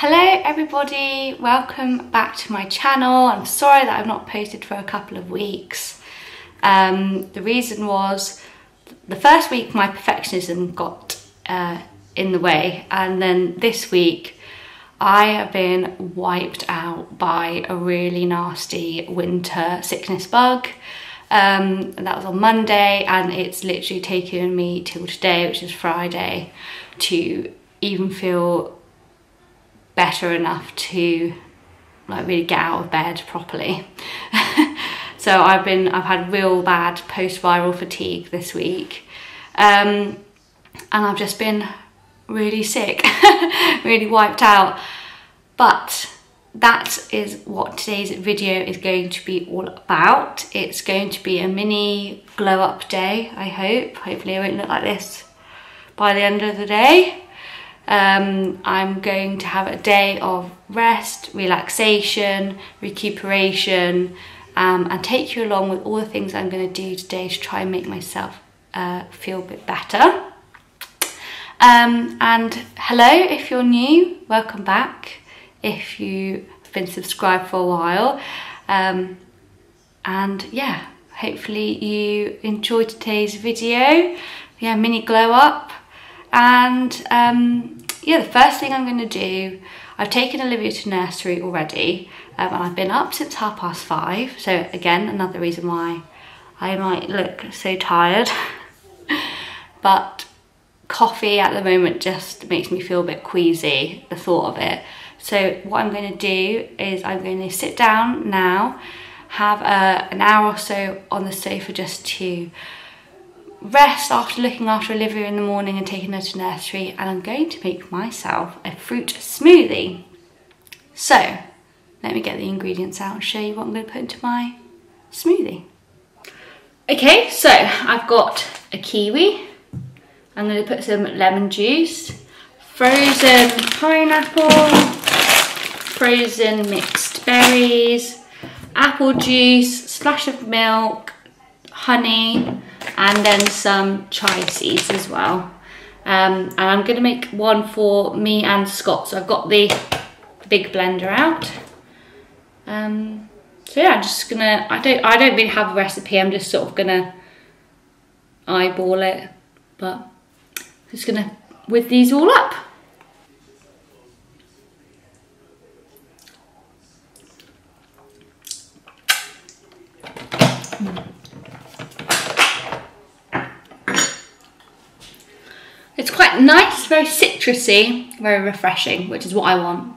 Hello everybody, welcome back to my channel. I'm sorry that I've not posted for a couple of weeks. Um, the reason was the first week my perfectionism got uh, in the way and then this week I have been wiped out by a really nasty winter sickness bug. Um, and that was on Monday and it's literally taken me till today, which is Friday, to even feel better enough to like really get out of bed properly. so I've been, I've had real bad post-viral fatigue this week. Um, and I've just been really sick, really wiped out. But that is what today's video is going to be all about. It's going to be a mini glow up day, I hope. Hopefully I won't look like this by the end of the day. Um, I'm going to have a day of rest, relaxation, recuperation, um, and take you along with all the things I'm going to do today to try and make myself uh, feel a bit better. Um, and hello, if you're new, welcome back. If you've been subscribed for a while. Um, and yeah, hopefully you enjoyed today's video. Yeah, mini glow up. And um, yeah, the first thing I'm going to do, I've taken Olivia to nursery already. Um, and I've been up since half past five. So again, another reason why I might look so tired. but coffee at the moment just makes me feel a bit queasy, the thought of it. So what I'm going to do is I'm going to sit down now, have a, an hour or so on the sofa just to rest after looking after Olivia in the morning and taking her to nursery and I'm going to make myself a fruit smoothie. So let me get the ingredients out and show you what I'm going to put into my smoothie. Okay, so I've got a kiwi, I'm going to put some lemon juice, frozen pineapple, frozen mixed berries, apple juice, splash of milk, honey, and then some chai seeds as well. Um, and I'm to make one for me and Scott. So I've got the big blender out. Um, so yeah, I'm just gonna. I don't. I don't really have a recipe. I'm just sort of gonna eyeball it, but just gonna whip these all up. It's quite nice, very citrusy, very refreshing, which is what I want.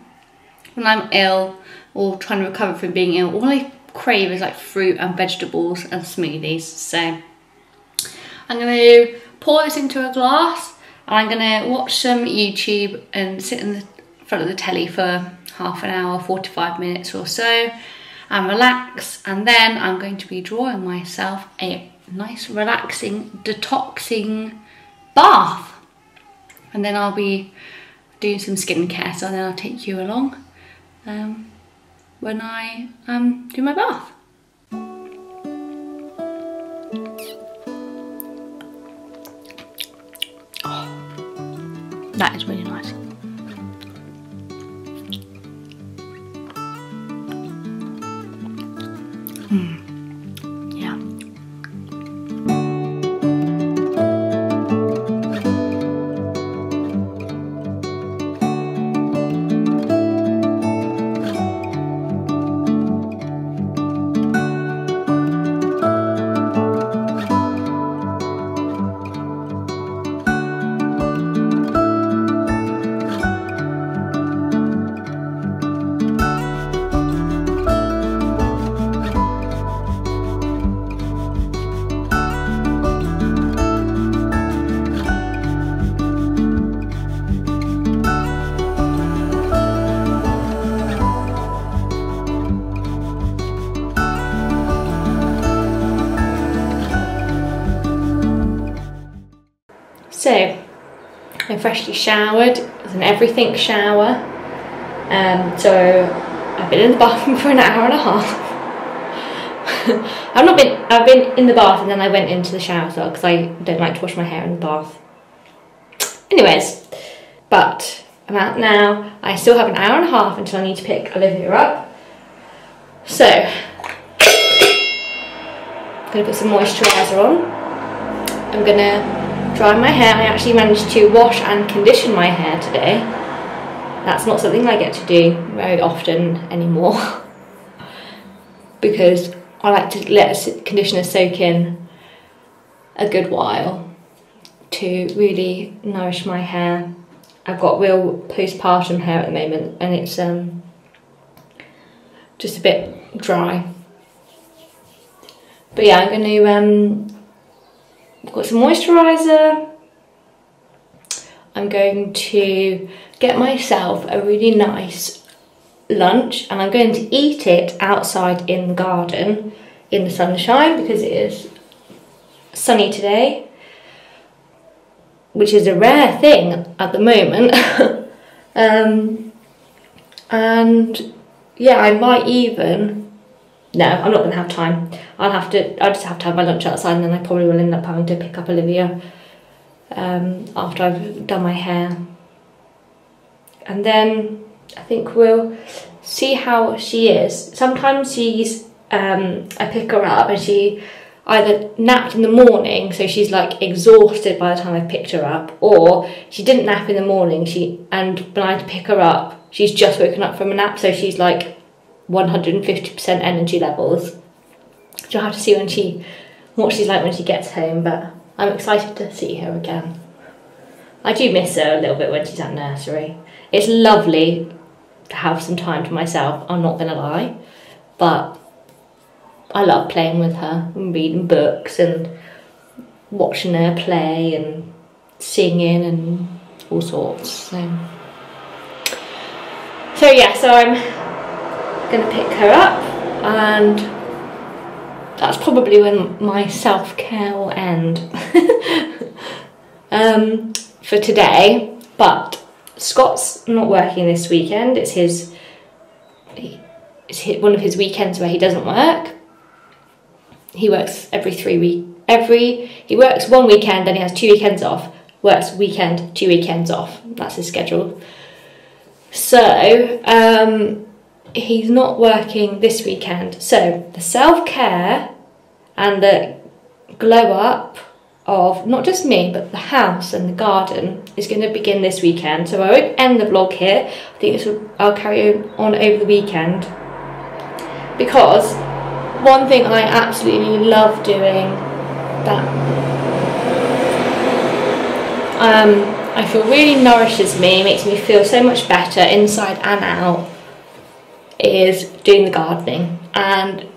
When I'm ill or trying to recover from being ill, all I crave is like fruit and vegetables and smoothies. So I'm going to pour this into a glass and I'm going to watch some YouTube and sit in the front of the telly for half an hour, 45 minutes or so and relax and then I'm going to be drawing myself a nice relaxing detoxing bath and then I'll be doing some skincare so then I'll take you along um, when I um, do my bath. Oh, that is really freshly showered, it was an everything shower. Um, so, I've been in the bathroom for an hour and a half. I've not been, I've been in the bath and then I went into the shower because I don't like to wash my hair in the bath. Anyways, but I'm out now. I still have an hour and a half until I need to pick Olivia up. So, I'm gonna put some moisturiser on. I'm gonna dry my hair. I actually managed to wash and condition my hair today. That's not something I get to do very often anymore because I like to let conditioner soak in a good while to really nourish my hair. I've got real postpartum hair at the moment and it's um, just a bit dry. But yeah, I'm going to, um, I've got some moisturiser. I'm going to get myself a really nice lunch and I'm going to eat it outside in the garden in the sunshine because it is sunny today which is a rare thing at the moment. um, and yeah, I might even. No, I'm not going to have time. I'll have to. I'll just have to have my lunch outside, and then I probably will end up having to pick up Olivia um, after I've done my hair. And then I think we'll see how she is. Sometimes she's. Um, I pick her up and she either napped in the morning, so she's like exhausted by the time I picked her up, or she didn't nap in the morning. She and when I pick her up, she's just woken up from a nap, so she's like 150% energy levels. So I'll have to see when she what she's like when she gets home, but I'm excited to see her again. I do miss her a little bit when she's at nursery. It's lovely to have some time to myself, I'm not gonna lie. But I love playing with her and reading books and watching her play and singing and all sorts. So, so yeah, so I'm gonna pick her up and that's probably when my self care will end um, for today. But Scott's not working this weekend. It's his. It's one of his weekends where he doesn't work he works every three week every he works one weekend then he has two weekends off works weekend two weekends off that's his schedule so um, he's not working this weekend. So the self-care and the glow up of not just me but the house and the garden is going to begin this weekend. So I won't end the vlog here. I think will, I'll carry on over the weekend. Because one thing I absolutely love doing that um, I feel really nourishes me, makes me feel so much better inside and out, is doing the gardening. And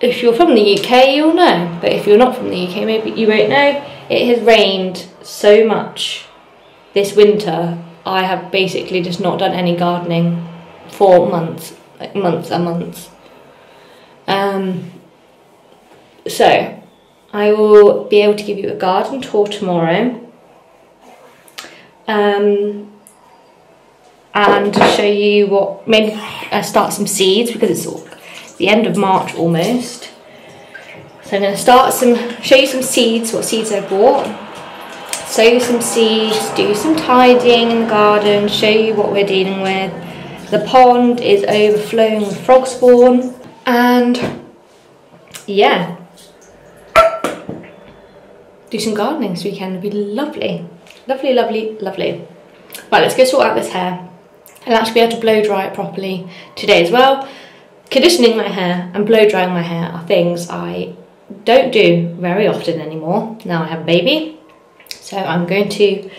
if you're from the UK, you'll know, but if you're not from the UK, maybe you won't know. It has rained so much this winter. I have basically just not done any gardening for months, like months and months. Um, so, I will be able to give you a garden tour tomorrow. Um, and show you what, maybe uh, start some seeds because it's the end of March almost. So I'm going to start some, show you some seeds, what seeds I've bought, sow some seeds, do some tidying in the garden, show you what we're dealing with. The pond is overflowing with frog spawn and yeah, do some gardening this weekend It'd be lovely. Lovely, lovely, lovely. Right, let's go sort out this hair. I'll actually be able to blow dry it properly today as well. Conditioning my hair and blow drying my hair are things I don't do very often anymore. Now I have a baby. So I'm going to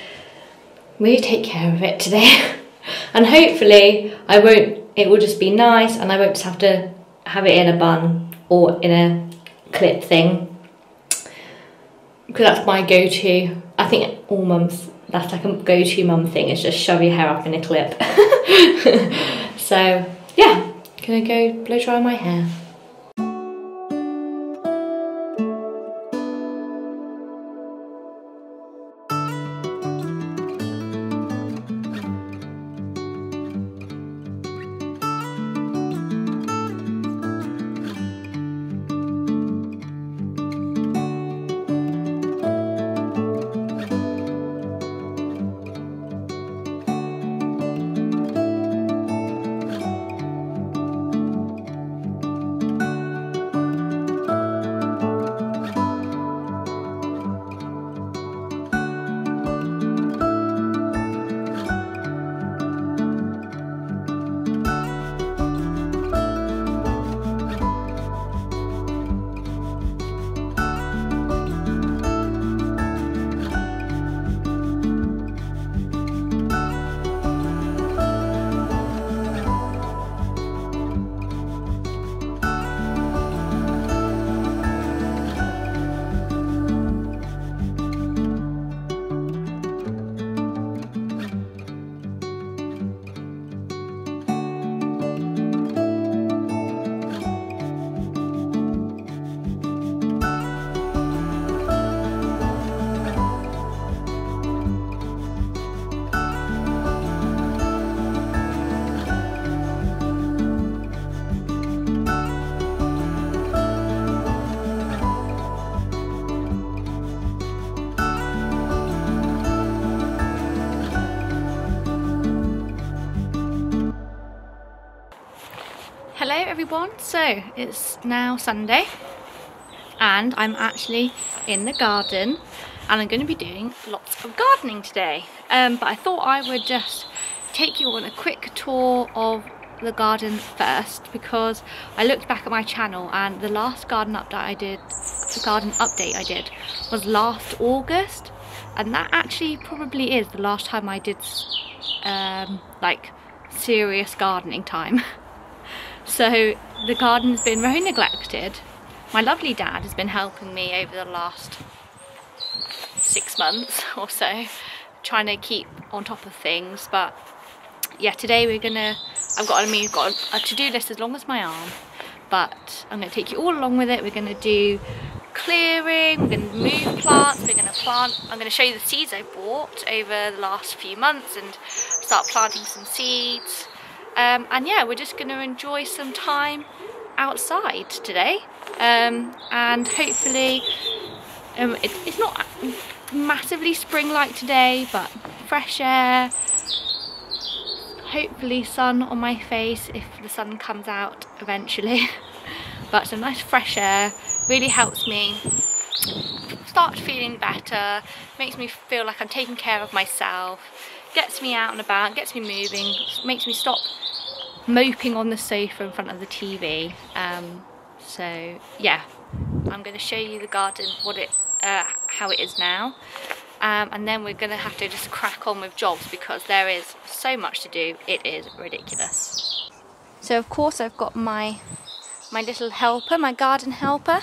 really take care of it today. and hopefully I won't, it will just be nice and I won't just have to have it in a bun or in a clip thing because that's my go-to. I think all mums, that's like a go-to mum thing is just shove your hair up in a clip. so yeah, gonna go blow dry my hair. Hello everyone, so it's now Sunday and I'm actually in the garden and I'm going to be doing lots of gardening today. Um, but I thought I would just take you on a quick tour of the garden first because I looked back at my channel and the last garden update I did the garden update I did was last August and that actually probably is the last time I did um, like serious gardening time So the garden's been very neglected. My lovely dad has been helping me over the last six months or so, trying to keep on top of things. But yeah, today we're gonna, I've got, I mean, got a, a to-do list as long as my arm, but I'm gonna take you all along with it. We're gonna do clearing, we're gonna move plants, we're gonna plant, I'm gonna show you the seeds I bought over the last few months and start planting some seeds. Um, and yeah, we're just going to enjoy some time outside today. Um, and hopefully, um, it, it's not massively spring-like today, but fresh air, hopefully sun on my face if the sun comes out eventually. but some nice fresh air really helps me start feeling better, makes me feel like I'm taking care of myself, gets me out and about, gets me moving, makes me stop moping on the sofa in front of the TV. Um, so yeah, I'm going to show you the garden, what it, uh, how it is now. Um, and then we're going to have to just crack on with jobs because there is so much to do. It is ridiculous. So of course I've got my my little helper, my garden helper.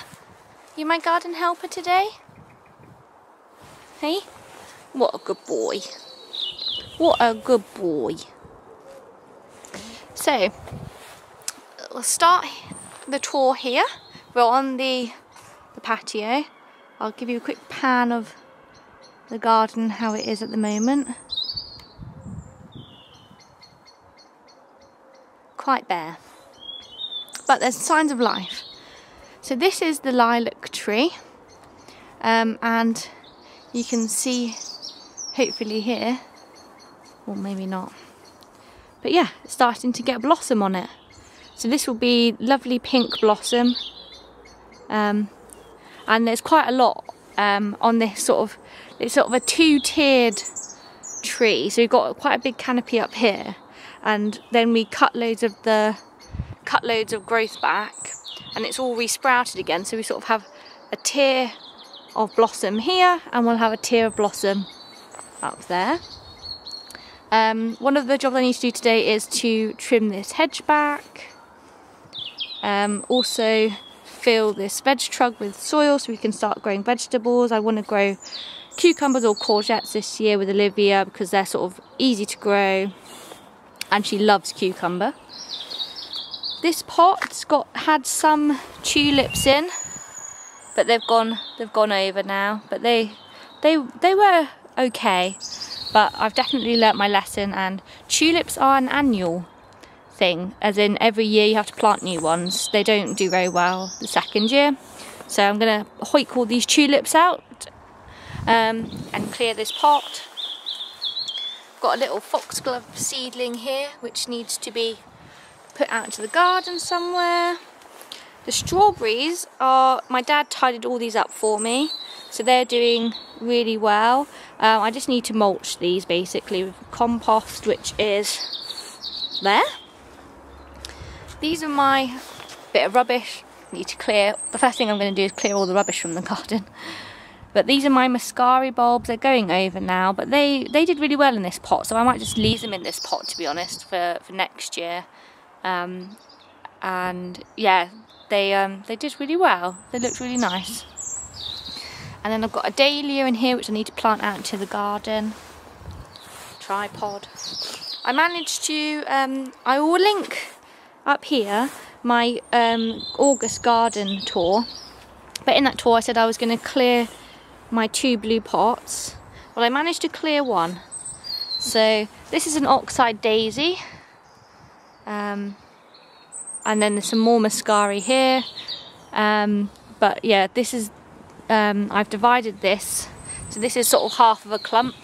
You my garden helper today? Hey? What a good boy. What a good boy. So, we'll start the tour here. We're on the, the patio. I'll give you a quick pan of the garden, how it is at the moment. Quite bare. But there's signs of life. So this is the lilac tree. Um, and you can see, hopefully here, or maybe not, but yeah, it's starting to get blossom on it. So this will be lovely pink blossom. Um, and there's quite a lot um, on this sort of, it's sort of a two-tiered tree. So we've got quite a big canopy up here. And then we cut loads of the, cut loads of growth back and it's all resprouted again. So we sort of have a tier of blossom here and we'll have a tier of blossom up there. Um, one of the jobs I need to do today is to trim this hedge back. Um, also fill this veg truck with soil so we can start growing vegetables. I want to grow cucumbers or courgettes this year with Olivia because they're sort of easy to grow and she loves cucumber. This pot's got had some tulips in but they've gone they've gone over now but they they they were okay but I've definitely learnt my lesson and tulips are an annual thing as in every year you have to plant new ones. They don't do very well the second year. So I'm gonna hoik all these tulips out um, and clear this pot. Got a little foxglove seedling here which needs to be put out into the garden somewhere. The strawberries are my dad tidied all these up for me so they're doing really well. Um, I just need to mulch these basically with compost, which is there. These are my bit of rubbish. Need to clear. The first thing I'm going to do is clear all the rubbish from the garden. But these are my Muscari bulbs. They're going over now, but they they did really well in this pot, so I might just leave them in this pot to be honest for for next year. Um, and yeah, they um, they did really well. They looked really nice. And then I've got a dahlia in here which I need to plant out into the garden. Tripod. I managed to, um, I will link up here my um, August garden tour. But in that tour I said I was going to clear my two blue pots. Well I managed to clear one. So this is an oxeye daisy. Um, and then there's some more muscari here. Um, but yeah, this is um, I've divided this so this is sort of half of a clump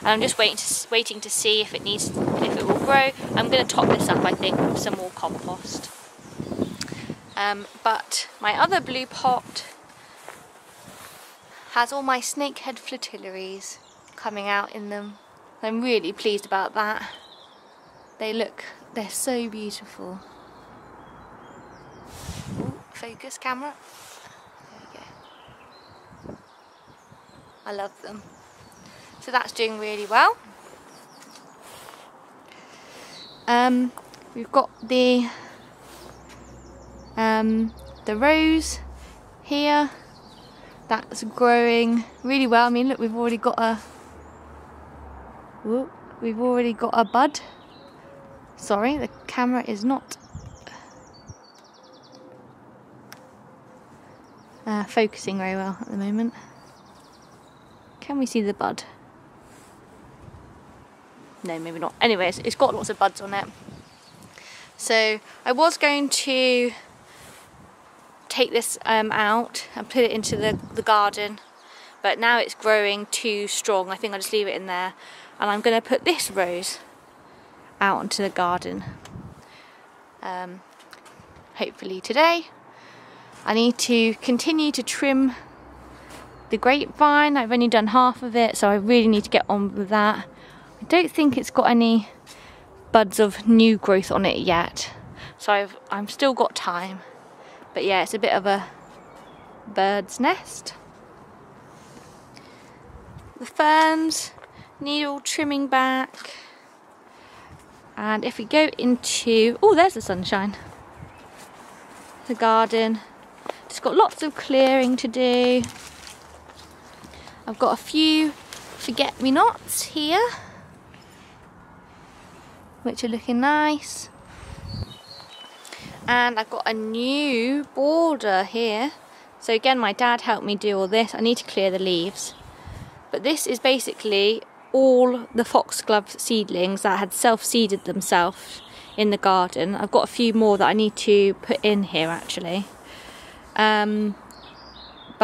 and I'm just waiting to, waiting to see if it needs if it will grow I'm going to top this up I think with some more compost Um, but my other blue pot has all my snakehead fritillaries coming out in them. I'm really pleased about that. They look, they're so beautiful. Ooh, focus camera. There we go. I love them. So that's doing really well. Um, we've got the um, the rose here that's growing really well. I mean, look, we've already got a whoop, we've already got a bud. Sorry, the camera is not uh, focusing very well at the moment. Can we see the bud? No, maybe not. Anyways, it's got lots of buds on it. So I was going to take this um, out and put it into the, the garden but now it's growing too strong I think I'll just leave it in there and I'm going to put this rose out into the garden um, hopefully today I need to continue to trim the grapevine I've only done half of it so I really need to get on with that I don't think it's got any buds of new growth on it yet so I've I'm still got time but yeah, it's a bit of a bird's nest. The ferns need all trimming back. And if we go into, oh, there's the sunshine. The garden. It's got lots of clearing to do. I've got a few forget-me-nots here, which are looking nice. And I've got a new border here. So again my dad helped me do all this. I need to clear the leaves. But this is basically all the foxglove seedlings that had self-seeded themselves in the garden. I've got a few more that I need to put in here actually. Um,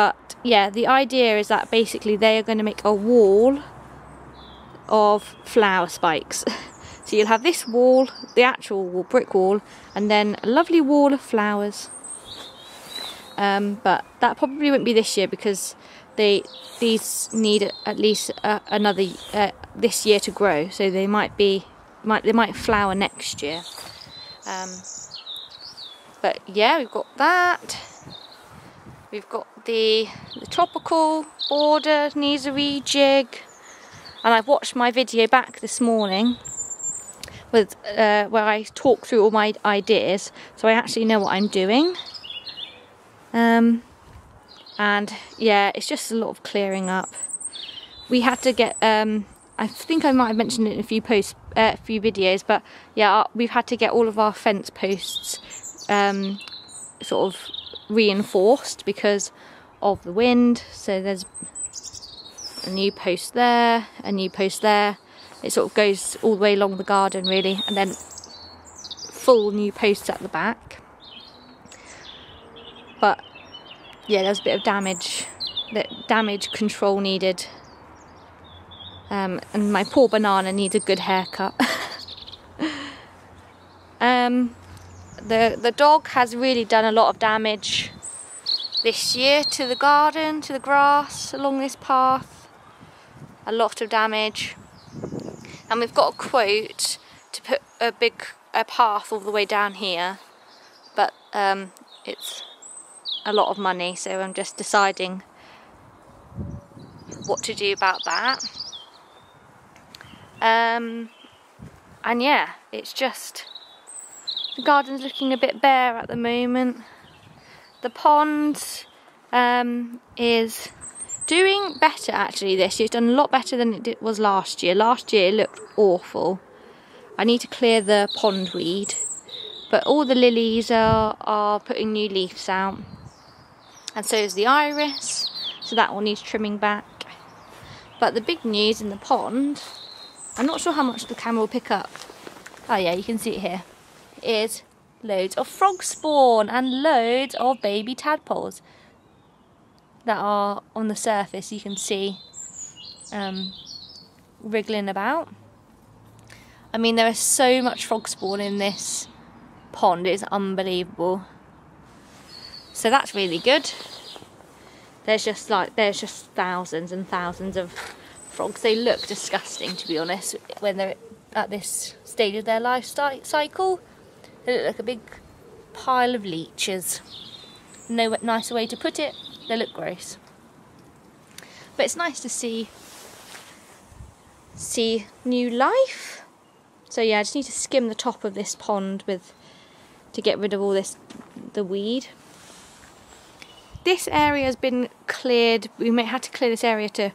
but yeah the idea is that basically they are going to make a wall of flower spikes So you'll have this wall, the actual wall, brick wall, and then a lovely wall of flowers. Um, but that probably won't be this year because they these need at least uh, another uh, this year to grow. So they might be might they might flower next year. Um, but yeah, we've got that. We've got the, the tropical border needs a rejig. And I've watched my video back this morning with uh, where I talk through all my ideas, so I actually know what I'm doing. Um, and yeah, it's just a lot of clearing up. We had to get. Um, I think I might have mentioned it in a few posts, uh, a few videos, but yeah, we've had to get all of our fence posts um, sort of reinforced because of the wind. So there's a new post there, a new post there, it sort of goes all the way along the garden really and then full new posts at the back. But yeah there's a bit of damage that damage control needed. Um, and my poor banana needs a good haircut. Um, the the dog has really done a lot of damage this year to the garden to the grass along this path. A lot of damage. And we've got a quote to put a big a path all the way down here. But um, it's a lot of money so I'm just deciding what to do about that. Um, and yeah it's just the garden's looking a bit bare at the moment the pond um, is doing better actually this year. It's done a lot better than it was last year. Last year looked awful. I need to clear the pond weed. But all the lilies are, are putting new leaves out. And so is the iris. So that one needs trimming back. But the big news in the pond, I'm not sure how much the camera will pick up. Oh yeah, you can see it here. Is loads of frog spawn and loads of baby tadpoles that are on the surface you can see um, wriggling about. I mean, there is so much frog spawn in this pond, it's unbelievable. so that's really good. There's just like there's just thousands and thousands of frogs. They look disgusting to be honest when they're at this stage of their life cycle. They look like a big pile of leeches. No nicer way to put it. They look gross. But it's nice to see see new life. So yeah, I just need to skim the top of this pond with to get rid of all this the weed. This area has been cleared. We may have to clear this area to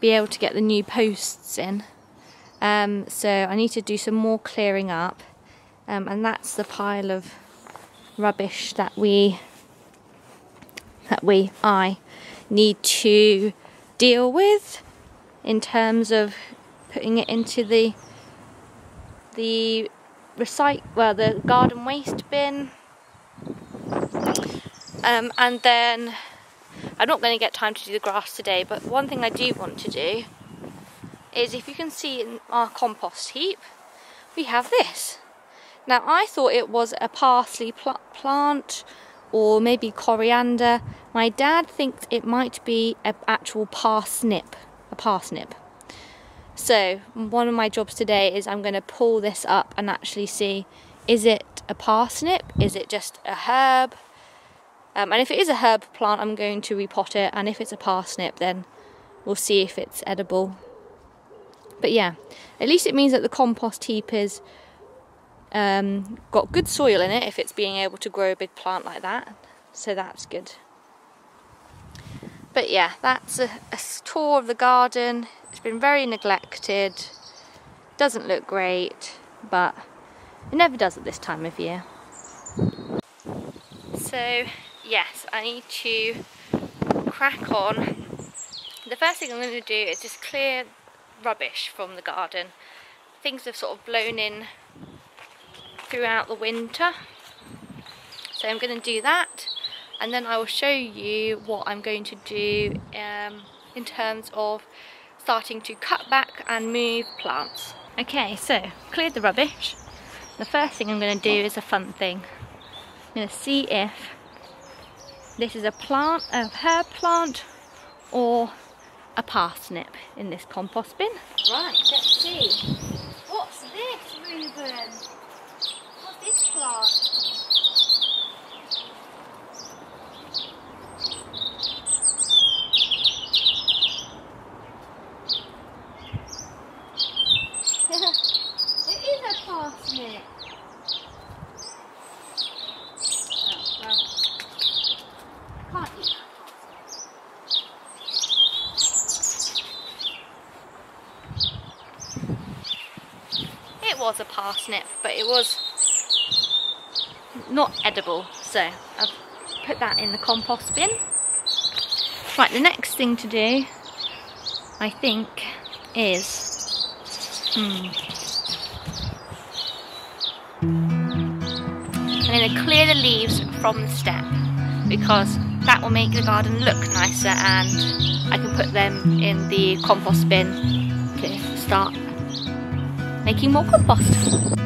be able to get the new posts in. Um, so I need to do some more clearing up. Um, and that's the pile of rubbish that we that we I need to deal with in terms of putting it into the the recycle well the garden waste bin. Um, and then I'm not going to get time to do the grass today but one thing I do want to do is if you can see in our compost heap we have this now I thought it was a parsley pl plant or maybe coriander my dad thinks it might be an actual parsnip a parsnip so one of my jobs today is I'm going to pull this up and actually see is it a parsnip? Is it just a herb? Um, and if it is a herb plant, I'm going to repot it. And if it's a parsnip, then we'll see if it's edible. But yeah, at least it means that the compost heap is um, got good soil in it if it's being able to grow a big plant like that. So that's good. But yeah, that's a, a tour of the garden. It's been very neglected. Doesn't look great, but it never does at this time of year. So yes, I need to crack on. The first thing I'm going to do is just clear rubbish from the garden. Things have sort of blown in throughout the winter. So I'm going to do that and then I will show you what I'm going to do um, in terms of starting to cut back and move plants. Okay, so cleared the rubbish. The first thing I'm going to do is a fun thing. I'm going to see if this is a plant, a herb plant, or a parsnip in this compost bin. Right, let's see. What's this, Reuben? What's this plant? parsnip. Oh, well, can't eat that It was a parsnip, but it was not edible, so I've put that in the compost bin. Right, the next thing to do, I think, is hmm, I'm going to clear the leaves from the step because that will make the garden look nicer and I can put them in the compost bin to start making more compost.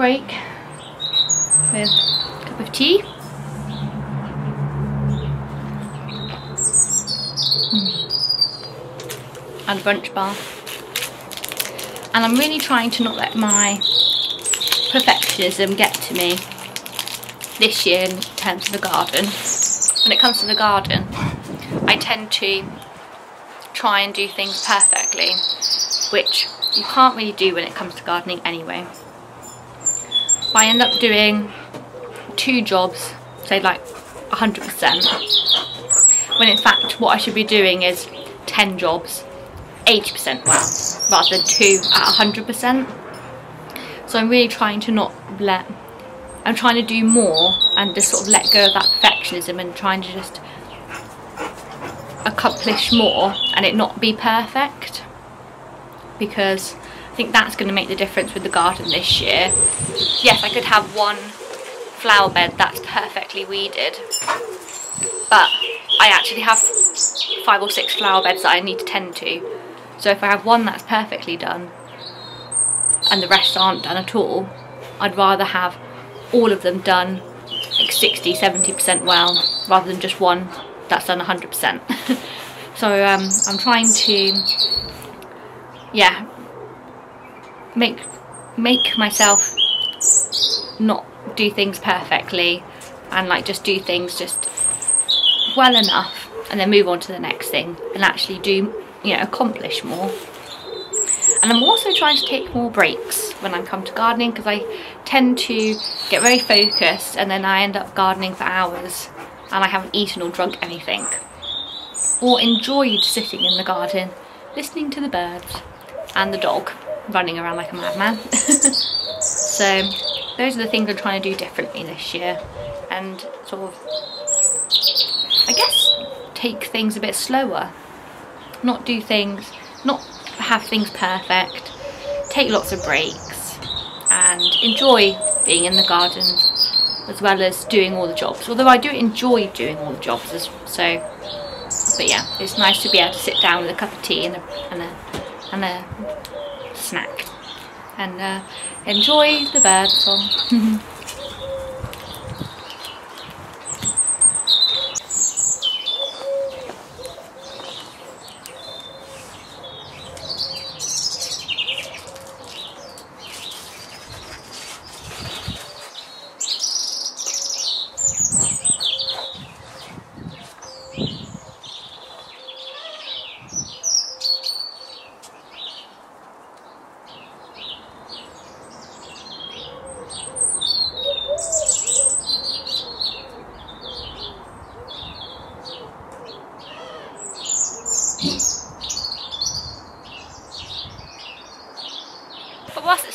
Break with a cup of tea. Mm. And a brunch bar. And I'm really trying to not let my perfectionism get to me this year in terms of the garden. When it comes to the garden, I tend to try and do things perfectly, which you can't really do when it comes to gardening anyway. I end up doing two jobs, say like 100%, when in fact what I should be doing is 10 jobs, 80% well, rather than two at 100%. So I'm really trying to not let, I'm trying to do more and just sort of let go of that perfectionism and trying to just accomplish more and it not be perfect because think that's going to make the difference with the garden this year. Yes, I could have one flower bed that's perfectly weeded, but I actually have five or six flower beds that I need to tend to. So if I have one that's perfectly done and the rest aren't done at all, I'd rather have all of them done like 60, 70% well rather than just one that's done 100%. so um, I'm trying to, yeah, make make myself not do things perfectly and like just do things just well enough and then move on to the next thing and actually do you know accomplish more. And I'm also trying to take more breaks when I come to gardening because I tend to get very focused and then I end up gardening for hours and I haven't eaten or drunk anything or enjoyed sitting in the garden listening to the birds and the dog running around like a madman. so those are the things I'm trying to do differently this year and sort of, I guess, take things a bit slower. Not do things, not have things perfect, take lots of breaks and enjoy being in the garden as well as doing all the jobs. Although I do enjoy doing all the jobs, as, so, but yeah, it's nice to be able to sit down with a cup of tea and a, and a, and a snack and uh, enjoy the bird song.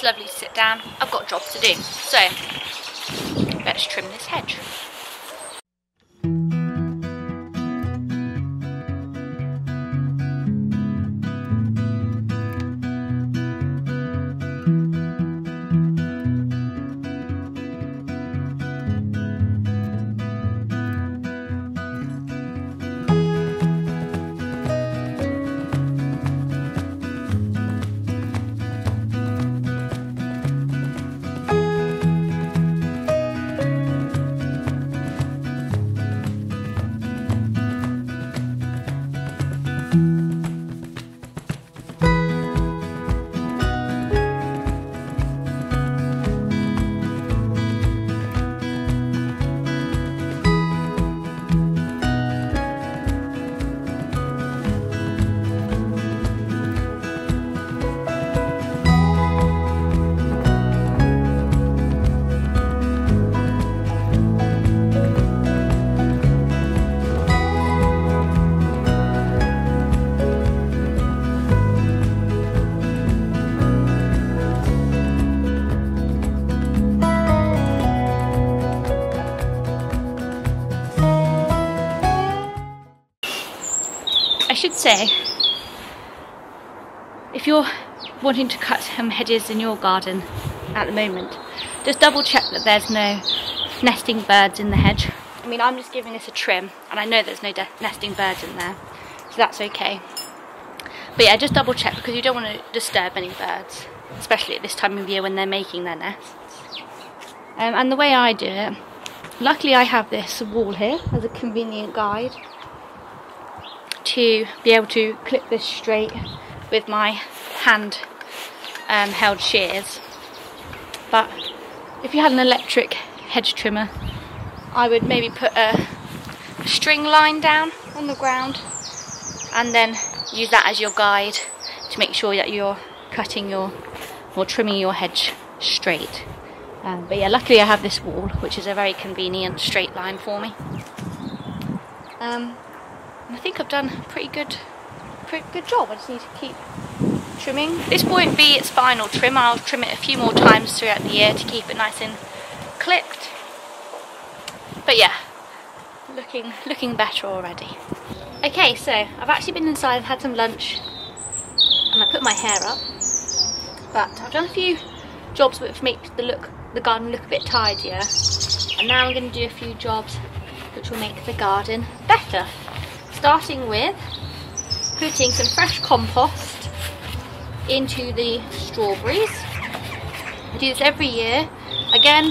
lovely to sit down, I've got a job to do. So, let's trim this hedge. Say, if you're wanting to cut some hedges in your garden at the moment, just double check that there's no nesting birds in the hedge. I mean, I'm just giving this a trim, and I know there's no nesting birds in there, so that's okay. But yeah, just double check because you don't want to disturb any birds, especially at this time of year when they're making their nests. Um, and the way I do it, luckily I have this wall here as a convenient guide to be able to clip this straight with my hand um, held shears. But if you had an electric hedge trimmer, I would maybe put a string line down on the ground and then use that as your guide to make sure that you're cutting your or trimming your hedge straight. Um, but yeah, luckily I have this wall, which is a very convenient straight line for me. Um, I think I've done a pretty good, pretty good job. I just need to keep trimming. This won't be its final trim. I'll trim it a few more times throughout the year to keep it nice and clipped. But yeah, looking looking better already. Okay, so I've actually been inside and had some lunch and I put my hair up. But I've done a few jobs which make the look the garden look a bit tidier. And now I'm going to do a few jobs which will make the garden better. Starting with putting some fresh compost into the strawberries. I do this every year. Again,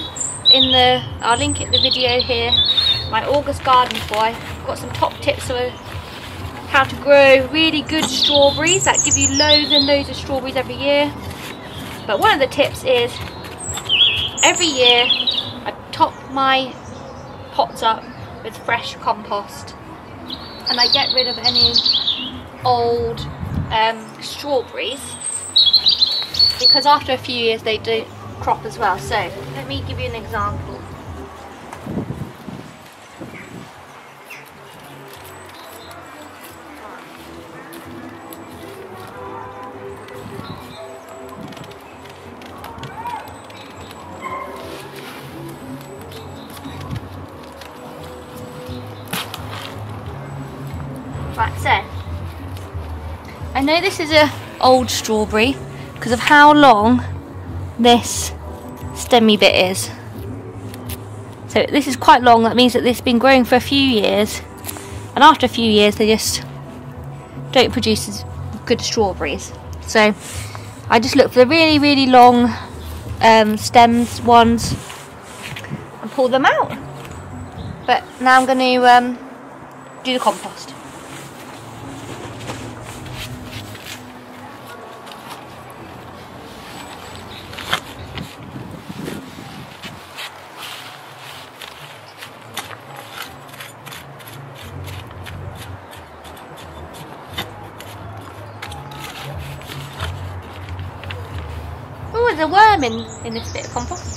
in the, I'll link it the video here, my August garden boy. I've got some top tips for how to grow really good strawberries that give you loads and loads of strawberries every year. But one of the tips is every year I top my pots up with fresh compost and I get rid of any old um, strawberries because after a few years they do crop as well. So let me give you an example. Know this is a old strawberry because of how long this stemmy bit is. So this is quite long, that means that this has been growing for a few years and after a few years they just don't produce as good strawberries. So I just look for the really really long um, stems ones and pull them out. But now I'm going to um, do the compost. Oh, there's a in this bit of compost.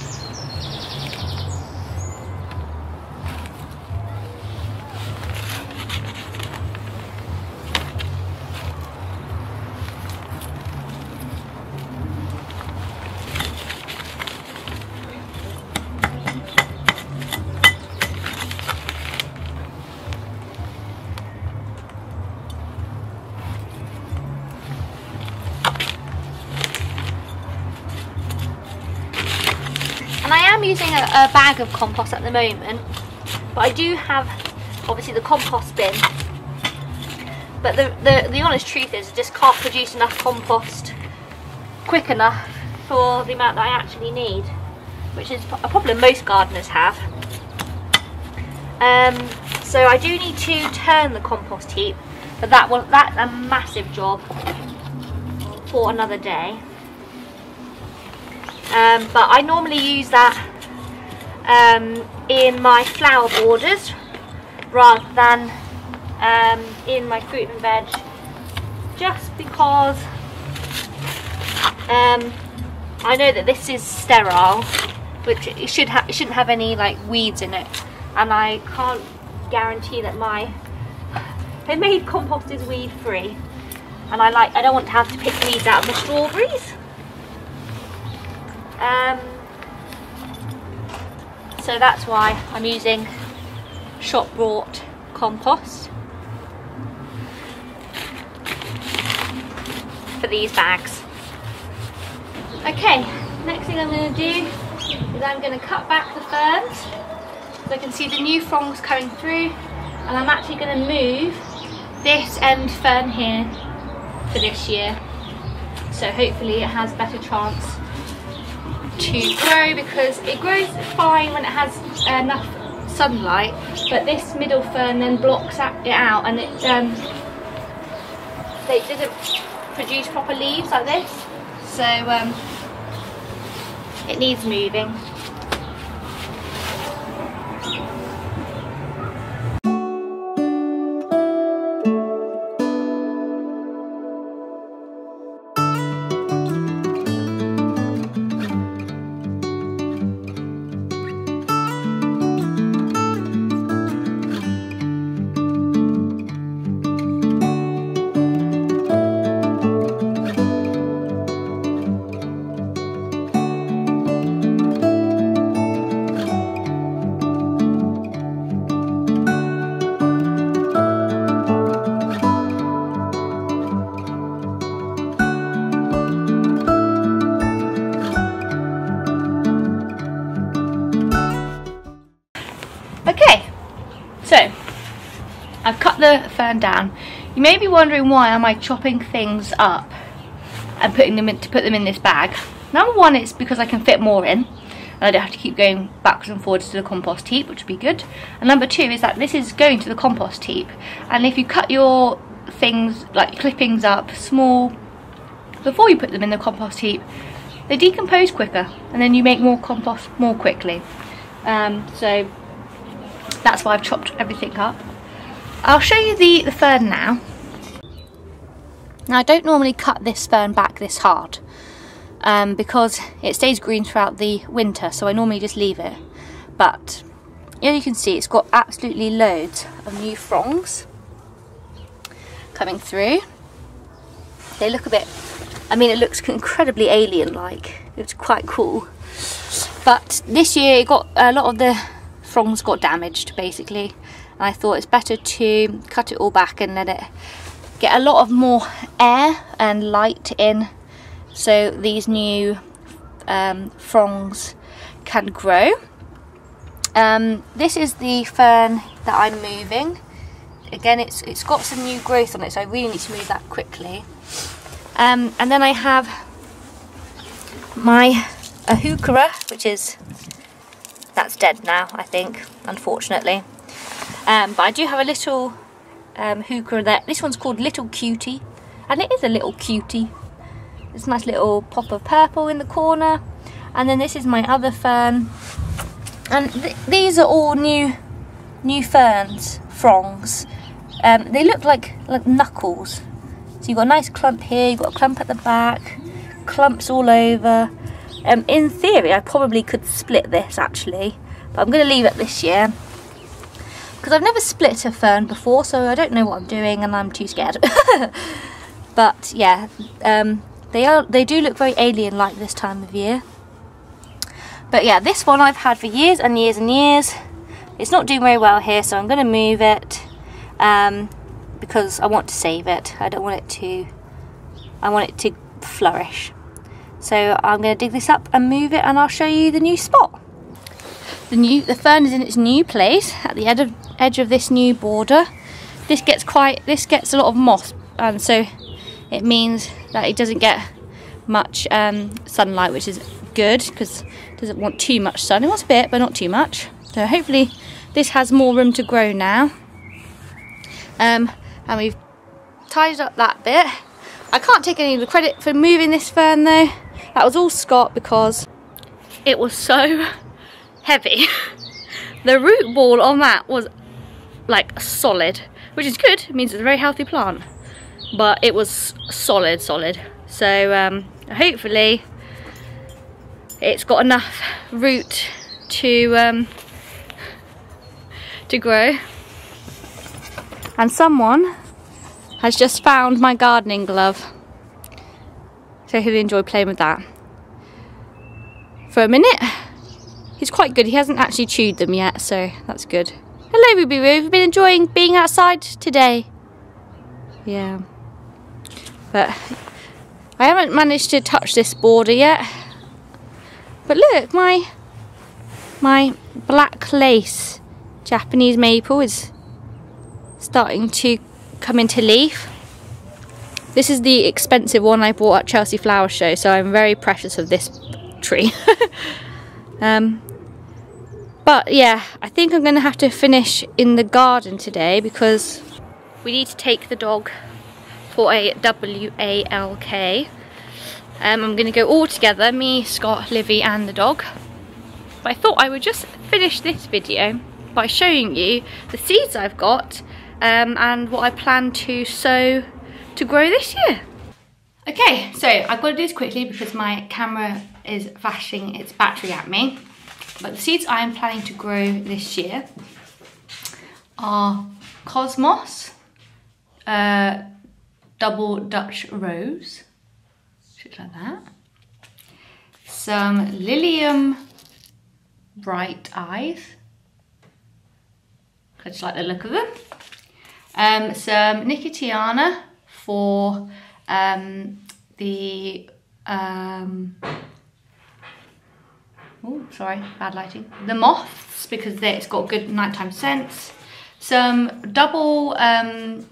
Bag of compost at the moment, but I do have obviously the compost bin. But the, the, the honest truth is I just can't produce enough compost quick enough for the amount that I actually need, which is a problem most gardeners have. Um, so I do need to turn the compost heap, but that will that's a massive job for another day. Um, but I normally use that um, in my flower borders rather than um, in my fruit and veg. Just because um, I know that this is sterile which it should have it shouldn't have any like weeds in it. And I can't guarantee that my homemade compost is weed free. And I like I don't want to have to pick weeds out of the strawberries. Um, so that's why I'm using shop bought compost for these bags. Okay, next thing I'm going to do is I'm going to cut back the ferns so I can see the new fronds coming through and I'm actually going to move this end fern here for this year so hopefully it has better chance to grow because it grows fine when it has enough sunlight but this middle fern then blocks it out and it um, it doesn't produce proper leaves like this. So um, it needs moving fern down. You may be wondering why am I chopping things up and putting them in to put them in this bag. Number one, it's because I can fit more in and I don't have to keep going backwards and forwards to the compost heap, which would be good. And number two is that this is going to the compost heap. And if you cut your things, like clippings up small, before you put them in the compost heap, they decompose quicker and then you make more compost more quickly. Um, so that's why I've chopped everything up. I'll show you the, the fern now. Now I don't normally cut this fern back this hard um, because it stays green throughout the winter so I normally just leave it. But as you can see it's got absolutely loads of new fronds coming through. They look a bit, I mean it looks incredibly alien-like. It's quite cool. But this year it got a lot of the fronds got damaged basically I thought it's better to cut it all back and let it get a lot of more air and light in so these new um, fronds can grow. Um, this is the fern that I'm moving. Again, it's it's got some new growth on it, so I really need to move that quickly. Um, and then I have my heuchera, which is that's dead now, I think, unfortunately. Um, but I do have a little um, heuchera there. This one's called Little Cutie. And it is a little cutie. It's a nice little pop of purple in the corner. And then this is my other fern. And th these are all new new ferns, fronds. Um, they look like, like knuckles. So you've got a nice clump here, you've got a clump at the back, clumps all over. Um, in theory, I probably could split this actually, but I'm going to leave it this year because I've never split a fern before so I don't know what I'm doing and I'm too scared. But yeah um, they are they do look very alien like this time of year. But yeah this one I've had for years and years and years. It's not doing very well here so I'm going to move it um, because I want to save it. I don't want it to I want it to flourish. So I'm going to dig this up and move it and I'll show you the new spot the new the fern is in its new place at the edge of, edge of this new border. This gets quite this gets a lot of moss and so it means that it doesn't get much um, sunlight which is good because it doesn't want too much sun. It wants a bit but not too much. So hopefully this has more room to grow now. Um, and we've tied up that bit. I can't take any of the credit for moving this fern though. That was all Scott because it was so heavy. the root ball on that was like solid, which is good. It means it's a very healthy plant. But it was solid, solid. So um, hopefully it's got enough root to um, to grow. And someone has just found my gardening glove. So he'll enjoy playing with that. For a minute, He's quite good. He hasn't actually chewed them yet, so that's good. Hello, Ruby Roo. Have you been enjoying being outside today? Yeah. But I haven't managed to touch this border yet. But look, my my black lace Japanese maple is starting to come into leaf. This is the expensive one I bought at Chelsea Flower Show, so I'm very precious of this battery. um, but yeah, I think I'm going to have to finish in the garden today because we need to take the dog for a W-A-L-K. Um, I'm going to go all together, me, Scott, Livy and the dog. But I thought I would just finish this video by showing you the seeds I've got um, and what I plan to sow to grow this year. Okay, so I've got to do this quickly because my camera is flashing its battery at me. But the seeds I am planning to grow this year are Cosmos, uh, Double Dutch Rose, shit like that, some Lilium Bright Eyes, I just like the look of them, um, some Nicotiana for um, the um, oh sorry bad lighting. The moths because it's got good nighttime scents. Some double um,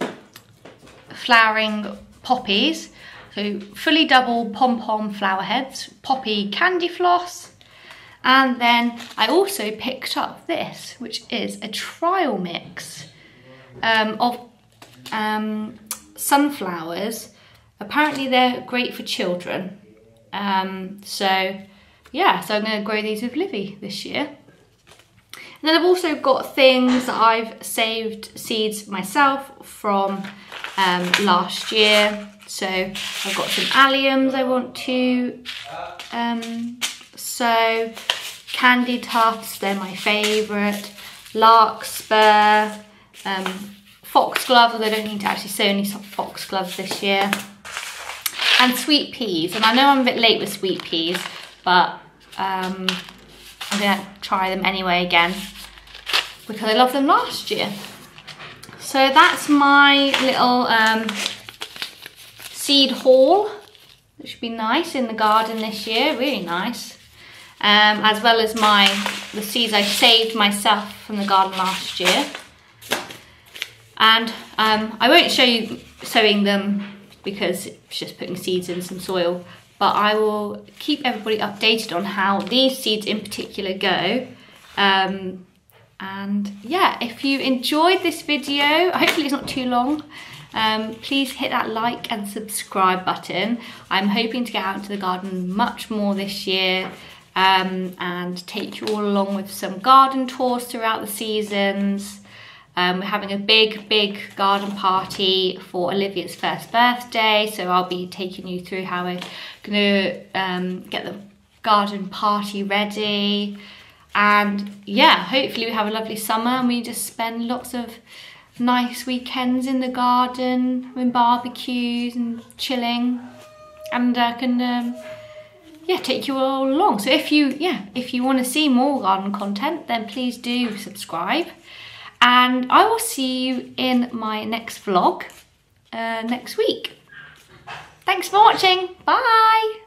flowering poppies. So fully double pom-pom flower heads poppy candy floss. And then I also picked up this which is a trial mix um, of um, sunflowers. Apparently they're great for children. Um, so yeah, so I'm going to grow these with Livy this year. And then I've also got things that I've saved seeds myself from um, last year. So I've got some alliums I want to um, sow, candy tufts, they're my favourite, larkspur, um, foxgloves, although I don't need to actually sow any foxgloves this year, and sweet peas. And I know I'm a bit late with sweet peas, but um, I'm gonna try them anyway again because I loved them last year. So that's my little um, seed haul. It should be nice in the garden this year, really nice. Um, as well as my the seeds I saved myself from the garden last year. And um, I won't show you sowing them because it's just putting seeds in some soil but I will keep everybody updated on how these seeds in particular go. Um, and yeah, if you enjoyed this video, hopefully it's not too long, um, please hit that like and subscribe button. I'm hoping to get out into the garden much more this year um, and take you all along with some garden tours throughout the seasons. Um, we're having a big, big garden party for Olivia's first birthday, so I'll be taking you through how we're gonna um, get the garden party ready. And yeah, hopefully we have a lovely summer and we just spend lots of nice weekends in the garden, with barbecues and chilling. And I can um, yeah, take you all along. So if you, yeah, if you want to see more garden content, then please do subscribe and I will see you in my next vlog uh, next week. Thanks for watching. Bye.